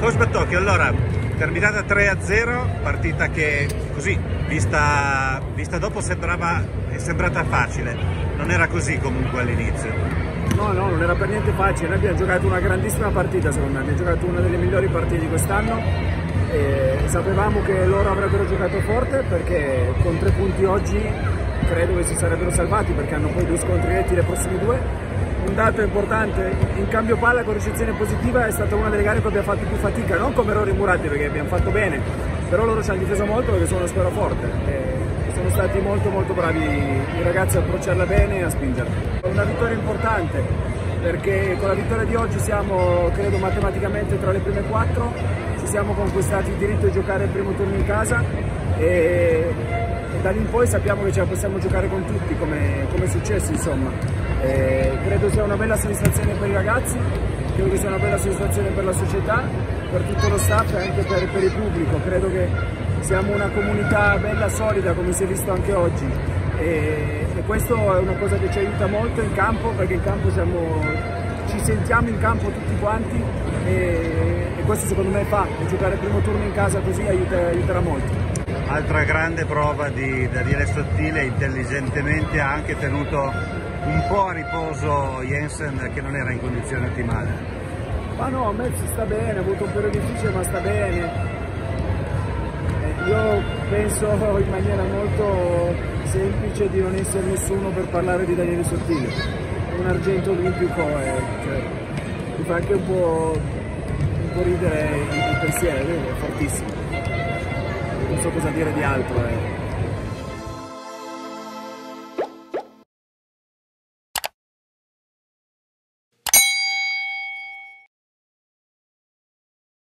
Coach Battocchi, allora, terminata 3-0, partita che così, vista, vista dopo sembrava, è sembrata facile, non era così comunque all'inizio. No, no, non era per niente facile, noi abbiamo giocato una grandissima partita secondo me, abbiamo giocato una delle migliori partite di quest'anno. Sapevamo che loro avrebbero giocato forte perché con tre punti oggi credo che si sarebbero salvati perché hanno poi due scontri retti le prossime due un dato importante, in cambio palla con ricezione positiva è stata una delle gare cui abbiamo fatto più fatica, non come errori murati perché abbiamo fatto bene, però loro ci hanno difeso molto perché sono una squadra forte e sono stati molto molto bravi i ragazzi a approcciarla bene e a spingerla. Una vittoria importante perché con la vittoria di oggi siamo credo matematicamente tra le prime quattro, ci siamo conquistati il diritto di giocare il primo turno in casa e, e da lì in poi sappiamo che ce la possiamo giocare con tutti come, come è successo insomma. Eh, credo sia una bella soddisfazione per i ragazzi, credo che sia una bella soddisfazione per la società, per tutto lo staff e anche per, per il pubblico. Credo che siamo una comunità bella, solida, come si è visto anche oggi. E, e questo è una cosa che ci aiuta molto in campo, perché in campo siamo, ci sentiamo in campo tutti quanti e, e questo secondo me fa, giocare il primo turno in casa così aiuta, aiuterà molto. Altra grande prova di Daniele Sottile, intelligentemente ha anche tenuto un po' a riposo Jensen che non era in condizione ottimale. Ma no, a me si sta bene, ha avuto un periodo difficile ma sta bene. Io penso in maniera molto semplice di non essere nessuno per parlare di Daniele Sottile. Un argento olimpico è, cioè, mi fa anche un po', un po ridere il pensiero, è fortissimo. So cosa dire di altro. Eh.